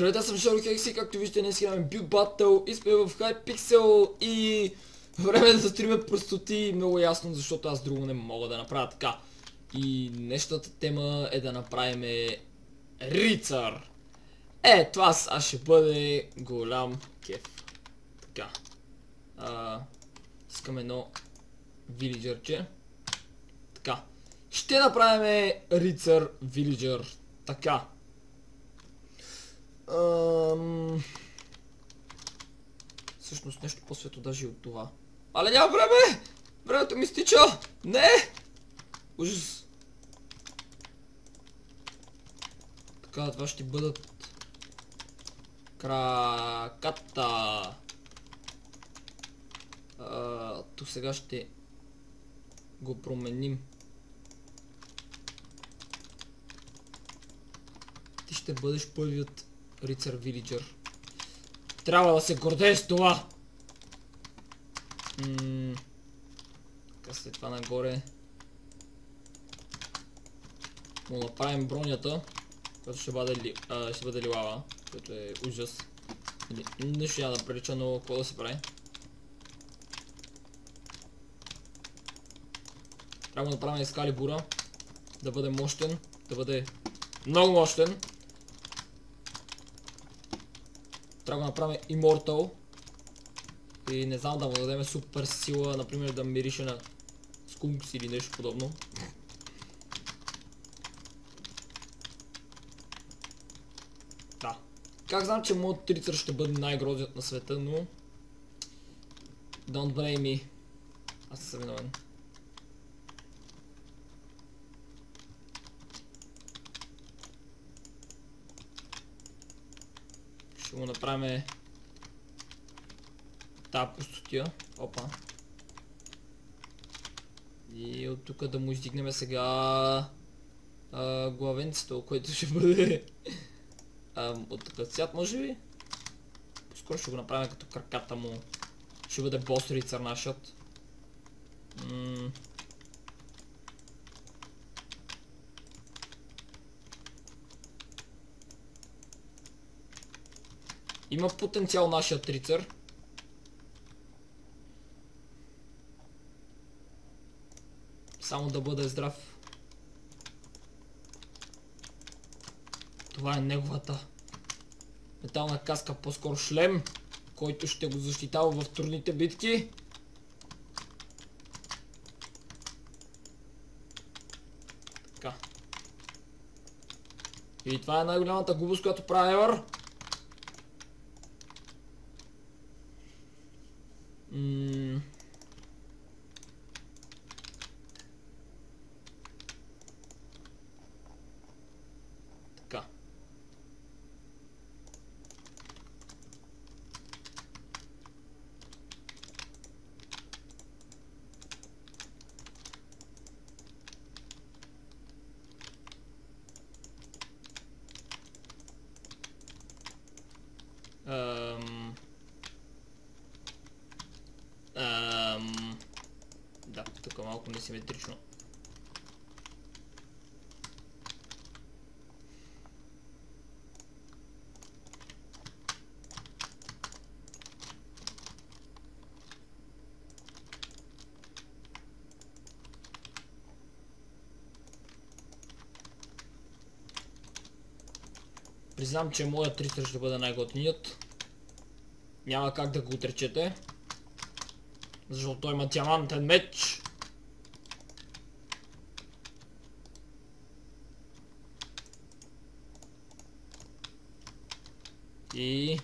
Здравейте, аз съм Шоро Хекси, както виждате днес играме Build Battle и сме в Hypixel и време е да застриме простоти много ясно, защото аз друго не мога да направя така. И нещата тема е да направим Рицар. Е, това аз ще бъде голям кеф. Така. Искам едно вилиджърче. Така. Ще направим Рицар Вилиджър. Така. Ам... Всъщност нещо по-свето даже и от това. Але няма време! Времето ми стича! Не! Ужас! Така, това ще бъдат... Краката! Тук сега ще го променим. Ти ще бъдеш първият Рицар Вилиджър. Трябва да се гордее с това! така след това нагоре. Му направим бронята, която ще бъде, лилава, което е ужас. Или, нищо няма да прилича, но какво да се прави? Трябва да направим ескалибура, да бъде мощен, да бъде много мощен. Трябва да направим Immortal. И не знам да му дадем супер сила, например да мирише на скункс или нещо подобно. Да. Как знам, че моят трицър ще бъде най-грозият на света, но... Don't blame me. Аз съм виновен. Му направим тази пустотия. Опа. И от тук да му издигнем сега а, главенцето, което ще бъде а, от такъв цвят, може би? По-скоро ще го направим като краката му. Ще бъде бос рицар нашът. Има потенциал нашия трицър. Само да бъде здрав. Това е неговата метална каска, по-скоро шлем, който ще го защитава в трудните битки. Така. И това е най-голямата глупост, която прави Евър. Така. Ам... Ам... Тук малко несиметрично. Признам, че моят 300 ще бъде най-готиният. Няма как да го отречете. Защото той има диамантен меч. И...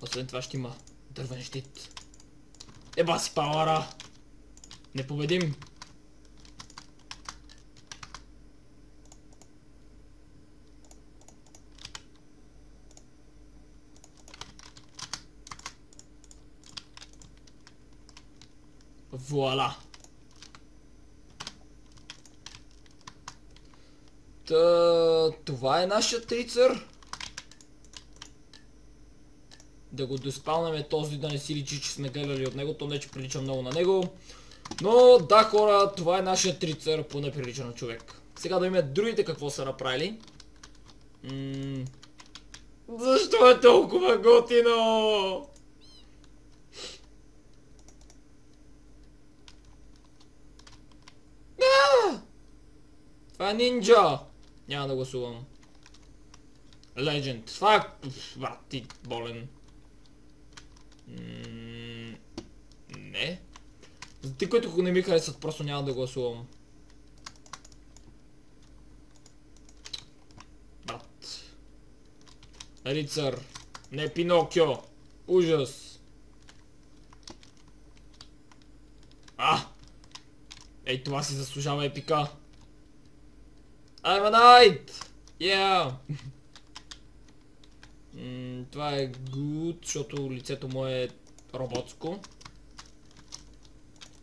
Освен това ще има дървен щит. Еба си пауара! Непобедим! Вуала! Та, това е нашия трицър. да го диспалнем този да не си личи, че сме гледали от него, то не че прилича много на него. Но да хора, това е нашия трицер, поне прилича на човек. Сега да видим другите какво са направили. М защо е толкова готино? Е нинджа! Няма да гласувам. Legend. Това е... А, ти болен. не. За ти, които не ми харесват, просто няма да гласувам. Брат. Рицар. Не Пинокио. Ужас. А! Ей, това си заслужава епика. I'm a knight! Yeah! това е good, защото лицето му е роботско.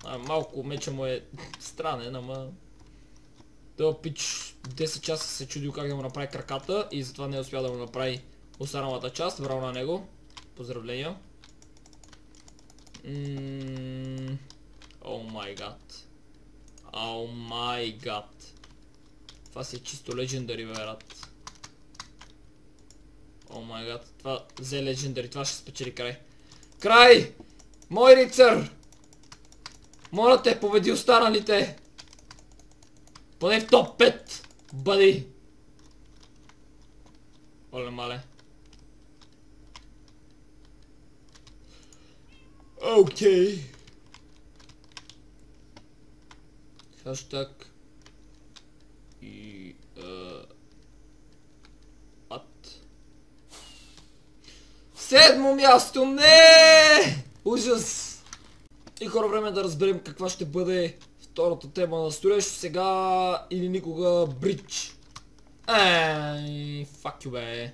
А, малко меча му е странен, ама... Това пич 10 часа се чудил как да му направи краката и затова не е успял да му направи останалата част. Браво на него. Поздравления. О май гад. О май гад. Това си е чисто легендари, брат. О май гад. Това взе легендари. Това ще спечели край. Край! Мой рицар! Моля те, победи останалите! Поне в топ 5! Бъди! Оле мале. Окей. Хаштаг и... Ат. Седмо място! Не! Ужас! И хора време да разберем каква ще бъде втората тема на строеж сега или никога бридж. Ей, фак бе.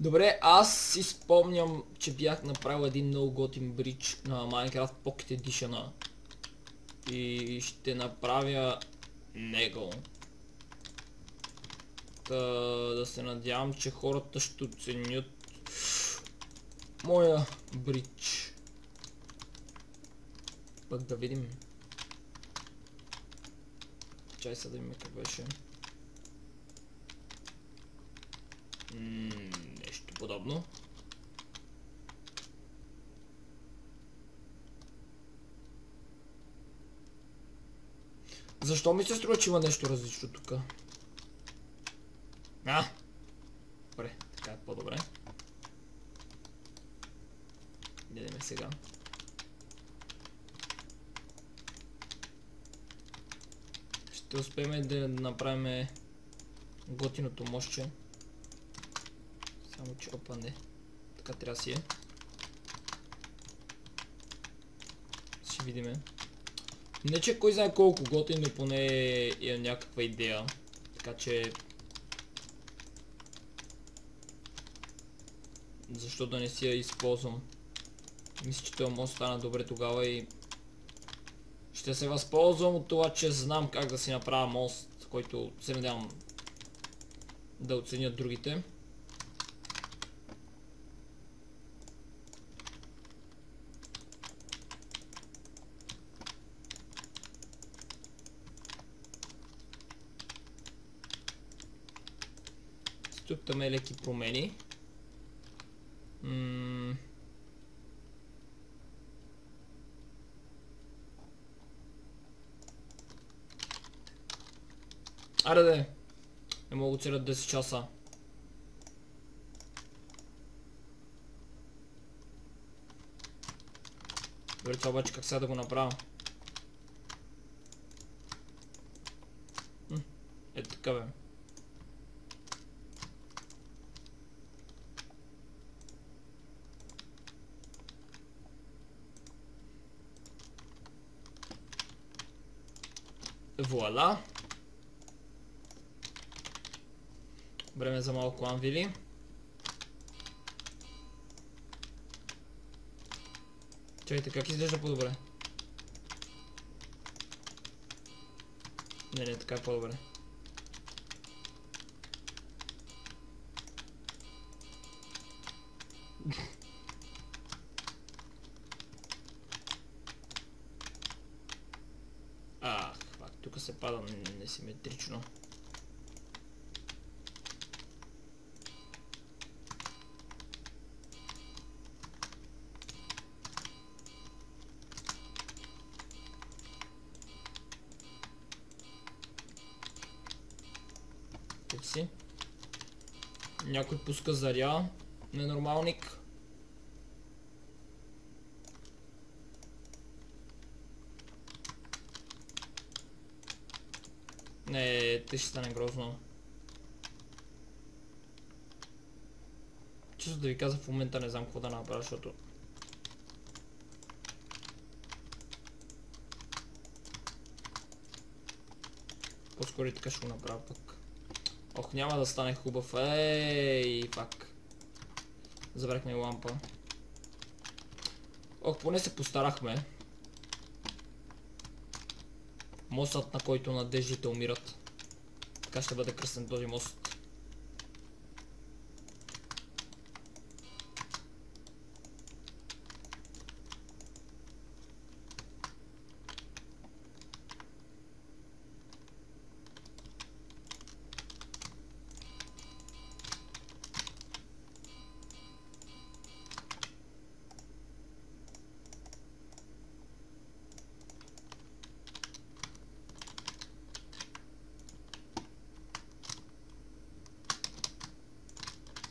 Добре, аз си спомням, че бях направил един много готин бридж на Minecraft Pocket Edition. И ще направя него. Да се надявам, че хората ще оценят моя бридж. Пък да видим. Чай са да видим как беше. нещо подобно. Защо ми се струва, че има нещо различно тук? А! Добре, така е по-добре. Гледаме сега. Ще успеем да направим готиното мощче. Само че опа не. Така трябва да си е. Ще видиме. Не че кой знае колко готин, но поне е някаква идея. Така че... Защо да не си я използвам? Мисля, че това може стана добре тогава и ще се възползвам от това, че знам как да си направя мост, който се надявам да оценят другите. Тук леки промени. Аре де. Не мога да целят 10 часа. Добре, това обаче как сега да го направя? Ето така бе. Време за малко анвили. Чакайте, как изглежда по-добре? Не, не, така е по-добре. Някой пуска заря. Ненормалник. Не, те ще стане грозно. Често да ви каза в момента не знам какво да направя, защото... По-скоро и така ще го направя пък. Ох, няма да стане хубав. Ей, пак. Забрахме лампа. Ох, поне се постарахме. Мостът, на който надеждите умират. Така ще бъде кръстен този мост.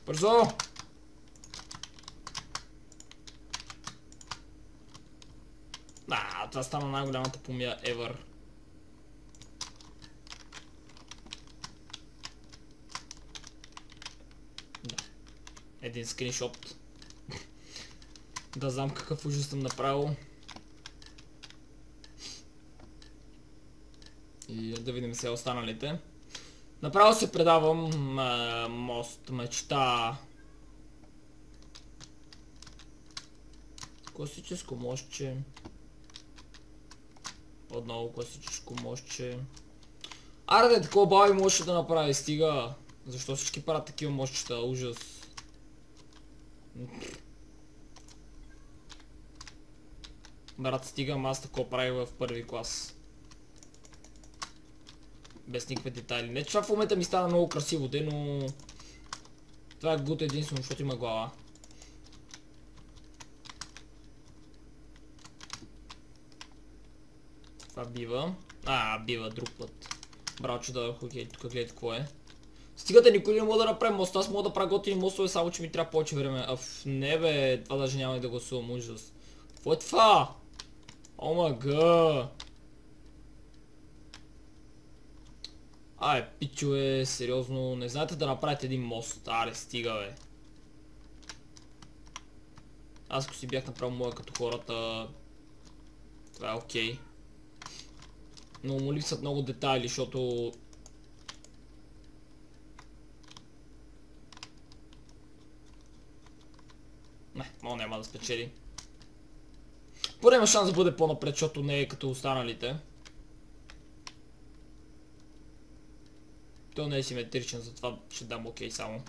Бързо! А, това стана най-голямата помия ever. Да. Един скриншот. да знам какъв ужас съм направил. И да видим сега останалите. Направо се предавам мост, мечта. Класическо мостче. Отново класическо мостче. Аре, такова баби може да направи, стига. Защо всички правят такива мощчета? Ужас. Брат, стигам аз такова правих в първи клас без никакви детайли. Не, това в момента ми стана много красиво, де, но... Това е гуд единствено, защото има глава. Това бива. А, бива друг път. Браво, че дадох, окей, тук гледайте какво е. Стигате, никой не мога да направим мост, аз мога да правя готини мостове, само че ми трябва повече време. Аф, не бе, това даже няма и да гласувам, ужас. Какво е това? О мага. Абе, пичове, сериозно, не знаете да направите един мост. Аре, стига, бе. Аз ако си бях направил моя като хората, това е окей. Но му липсват много детайли, защото... Не, мога няма да спечели. Поне има шанс да бъде по-напред, защото не е като останалите. То не е симетричен, затова ще дам окей само.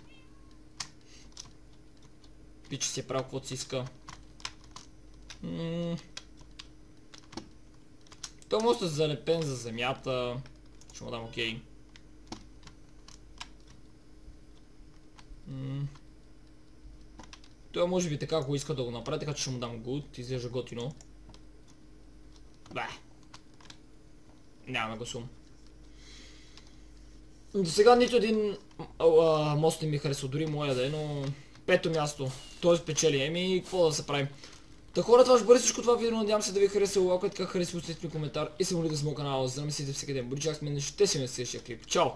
Пича си е правил каквото си иска. То може да е залепен за земята. Ще му дам окей. Той може би така, ако иска да го направи, така че ще му дам good, изглежда готино. Бе. Няма да го сум. До сега нито един мост не ми харесва, дори моя да е, но пето място. Той спечели. Еми, какво да се правим? Та хора, това ще бъде всичко това видео, надявам се да ви е харесало, ако е така оставете ми коментар и се моли да сме канала, за да ме всеки ден. Буди чак с мен, ще си ме следващия клип. Чао!